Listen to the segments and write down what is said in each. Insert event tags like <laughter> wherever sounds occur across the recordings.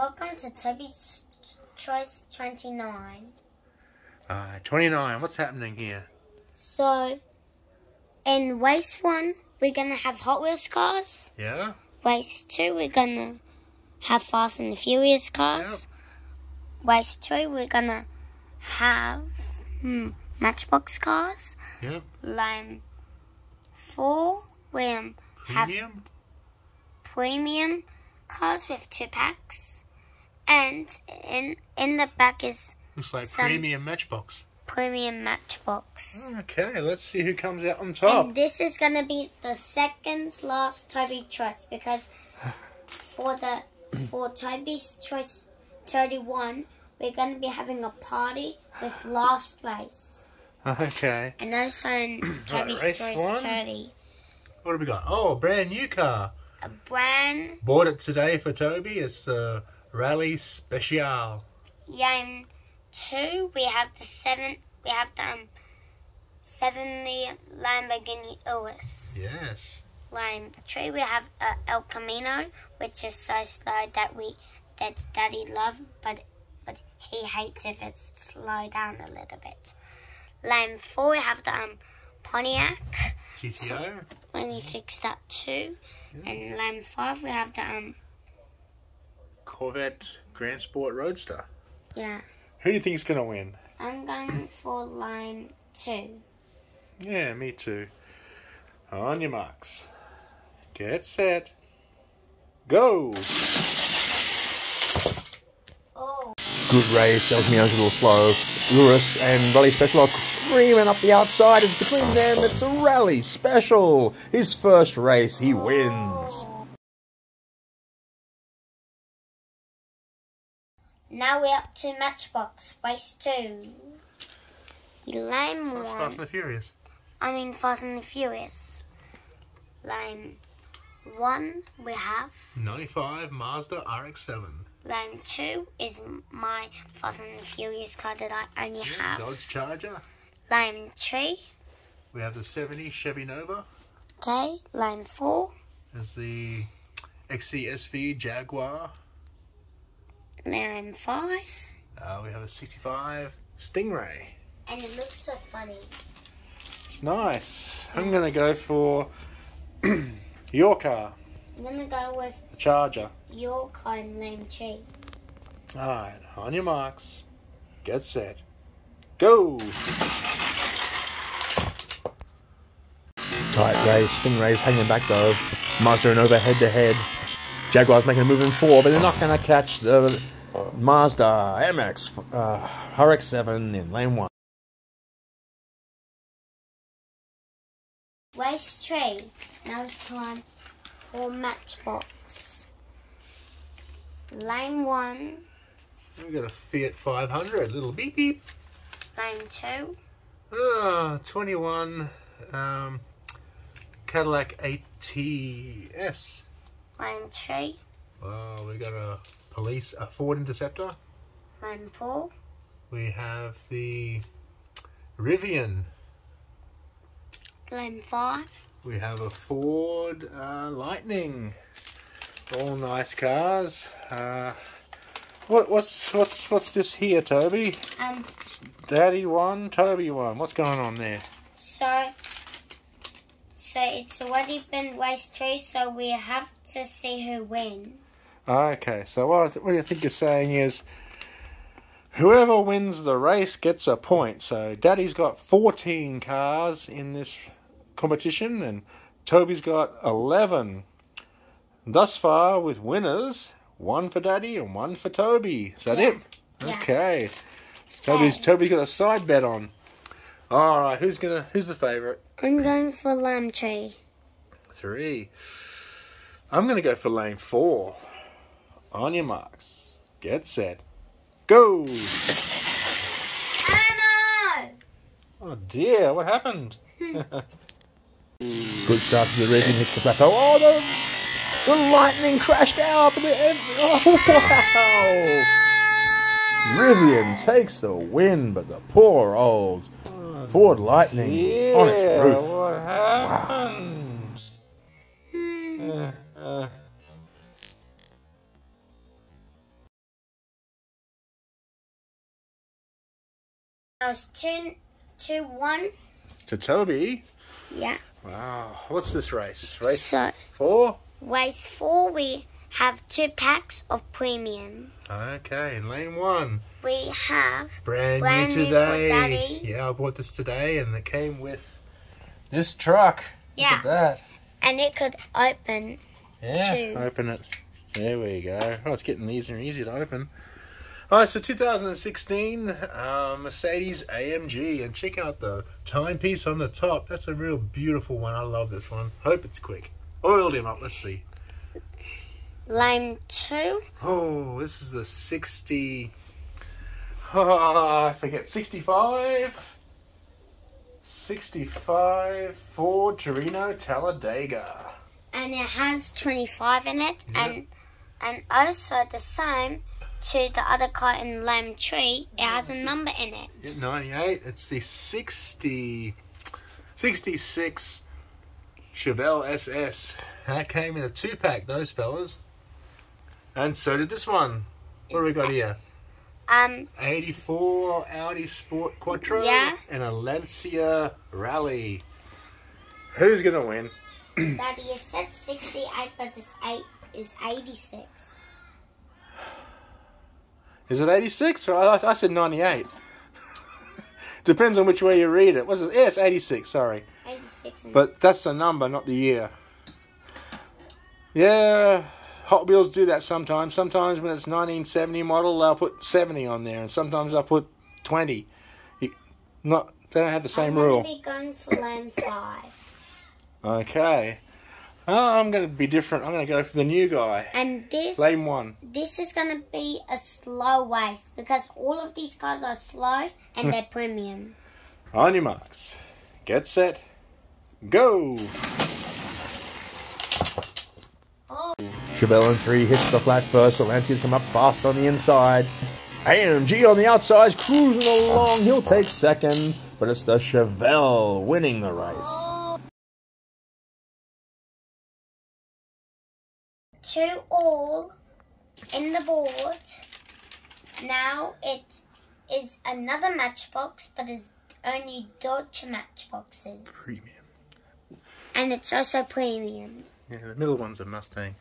Welcome to Toby's Choice 29. Uh, 29. What's happening here? So, in race one, we're going to have Hot Wheels cars. Yeah? Race two, we're going to have Fast and the Furious cars. Race three, we're going to have hmm, Matchbox cars. Yep. Line four, we um, have Premium? premium cars with two packs. And in in the back is Looks like premium matchbox. premium matchbox. Okay, let's see who comes out on top. And this is gonna be the second last Toby choice because for the for Toby's choice thirty one we're gonna be having a party with last race. Okay. And also in <coughs> Toby's race choice one? thirty. What have we got? Oh, a brand new car. A brand Bought it today for Toby. It's the Rally Special. Yeah, Lane two, we have the seven. We have the um, seventy Lamborghini Urus. Yes. Lane three, we have uh, El Camino, which is so slow that we that Daddy love, but but he hates if it's slow down a little bit. Lane four, we have the um, Pontiac. GTO. Let me fix that too. And lane five, we have the um, Corvette Grand Sport Roadster. yeah. Who do you think is going to win? I'm going for line two. Yeah, me too. On your marks. Get set. Go! Oh. Good race. Tells me I was a little slow. Urus and Rally Special are screaming up the outside. It's between them. It's a Rally Special. His first race, he wins. Now we're up to Matchbox, race two. Lane That's Fast and the Furious. I mean Fast and the Furious. Lane one we have. 95 Mazda RX-7. Lane two is my Fast and the Furious car that I only Yeah, have. Dodge Charger. Lane three. We have the 70 Chevy Nova. Okay. Lane four. There's the XCSV Jaguar. Lane five. Uh, we have a 65 Stingray. And it looks so funny. It's nice. I'm going to go for <clears throat> your car, I'm gonna go with the Charger. your car in lane three. Alright, on your marks. Get set. Go! Tight race. Stingray's hanging back though. Mazda and Nova head to head. Jaguar's making a move in four, but they're not going to catch the Mazda MX uh, RX-7 in lane one. Race three. Now it's time for Matchbox. Lane one, We've got a Fiat 500, little beep beep. lane two, Ah, 21 um, Cadillac ATS. Lane three, Wow, we got a police, a Ford Interceptor. lane four, We have the Rivian. lane five, We have a Ford uh, Lightning. All nice cars. Uh, what, what's what's what's this here, Toby? um, Daddy one, Toby one. What's going on there? so, so it's already been race three, so we have to see who wins. Ah, okay, so what I, what I think you're saying is whoever wins the race gets a point. So Daddy's got 14 cars in this competition, and Toby's got 11. Thus far, with winners, one for Daddy and one for Toby. Is that Yeah. it? Yeah. Okay. Toby's Toby's got a side bet on. All right, who's gonna? Who's the favorite? I'm going for lane three. Three. I'm gonna go for lane four. On your marks, get set, go! Anna! Oh dear, what happened? <laughs> Good start to the Rivian, hits the plateau. Oh, the, the lightning crashed out. But the, oh, <laughs> wow. Rivian takes the win, but the poor old Ford Lightning yeah, on its roof. What happens? Wow. Uh, uh. I was two, two, one. To Toby? Yeah. Wow. What's this race? Race so, four? Race four, we have two packs of premiums. Okay, lane one. We have Brand, Brand new new for today. Daddy. Yeah, I bought this today and it came with this truck. Look Yeah. at that. and it could open. Yeah. Two. Open it. There we go. Oh, it's getting easier and easier to open. All right, so 2016 uh, Mercedes AMG, and check out the timepiece on the top. That's a real beautiful one. I love this one. Hope it's quick. Oiled him up. Let's see. Lane two, Oh, this is the 60. Oh, I forget. 65. 65 Ford Torino Talladega. and it has 25 in it, Yeah. and and also the same to the other car in lane three. It has a number in it. Yeah, 98. It's the 60, 66 Chevelle SS. That came in a two pack, those fellas. And so did this one. What do we got here? Um, 84 Audi Sport Quattro Yeah. and a Lancia Rally. Who's going to win? Daddy, you said 68, but this eight is 86. Is it 86 or I, I said 98? <laughs> Depends on which way you read it. What's it? Yeah, it's 86, sorry. 86. But that's the number, not the year. Yeah, Hot Wheels do that sometimes. Sometimes when it's 1970 model, they'll put 70 on there, and sometimes they'll put 20. You- Not they don't have the same I'm rule. be going for lane five. Okay. Oh, I'm going to be different. I'm going to go for the new guy. And this Lane one. this is gonna be a slow race because all of these cars are slow and hmm. they're premium. On your marks. Get set. Go. Oh, Chevelle in three hits the flat first. The Lancia's come up fast on the inside. AMG on the outside, cruising along. He'll take second, but it's the Chevelle winning the race. two all in the board. Now it is another matchbox, but it's only Dodge matchboxes, Premium. and it's also premium. Yeah, the middle one's a Mustang.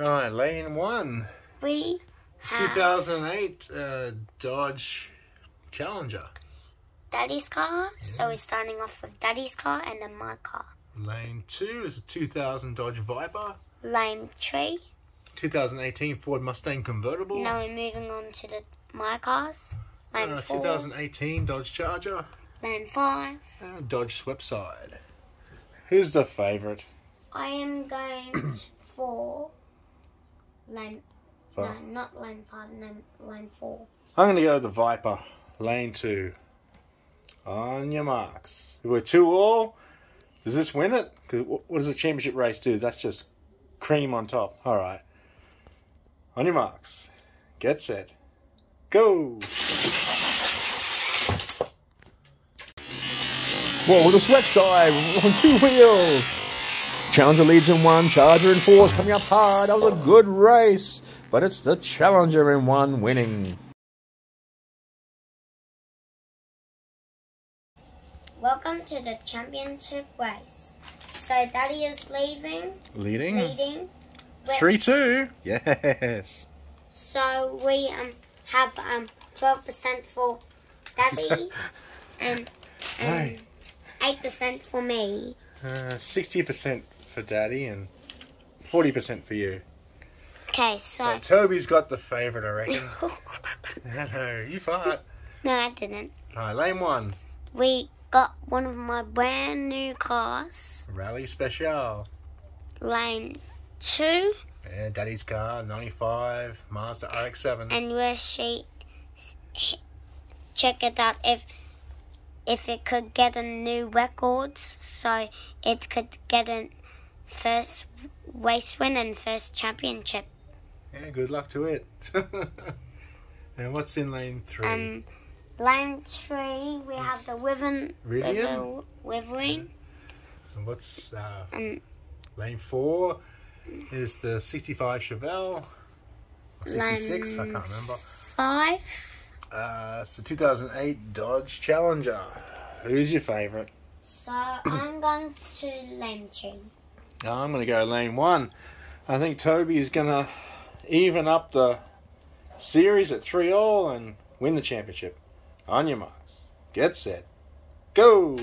Alright, lane one. We have 2008 uh, Dodge Challenger. Daddy's car, so we're starting off with Daddy's car and then my car. Lane two is a 2000 Dodge Viper. Lane three. 2018 Ford Mustang convertible. Now we're moving on to the my cars. Lane Uh, four. 2018 Dodge Charger. Lane five. And Dodge Sweptside. Who's the favourite? I am going <coughs> for lane. No, not lane five. Lane lane four. I'm going to go with the Viper. Lane two. On your marks. We're two all. Does this win it? what does a championship race do? That's just cream on top. All right. On your marks. Get set. Go. Whoa, with a Sweptside on two wheels. Challenger leads in one, Charger in four is coming up hard. That was a good race, but it's the Challenger in one winning. Welcome to the championship race. So Daddy is leaving, Leading. leading. with- 3 2. Yes. So we um have um twelve percent for Daddy <laughs> and and eight percent for me. Uh, 60% for Daddy and 40% for you. Okay, so But Toby's got the favourite, I reckon. <laughs> <laughs> Know. You fart. no, I didn't. All right, lane one. We got one of my brand new cars. Rally Special. Lane two, Yeah, Daddy's car, 95, Mazda RX-7. and where she check it out if if it could get a new record, so it could get a first race win and first championship. Yeah, good luck to it. <laughs> and what's in lane three? Um, lane three, we have the Wyvern, Rivian? Wyvern, and what's uh, and lane four? Is the 65 Chevelle. Or 66, I can't remember. five, Uh, it's the 2008 Dodge Challenger. Who's your favourite? So I'm going to lane two. I'm going to go lane one. I think Toby's going to even up the series at 3 all and win the championship. On your marks. Get set. Go! <laughs>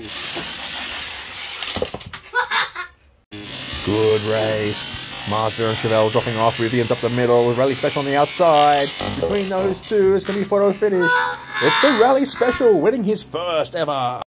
Good race. Mazda and Chevelle dropping off. Rivian's up the middle Rally Special on the outside. Between those two, it's going to be photo finish. It's the Rally Special winning his first ever.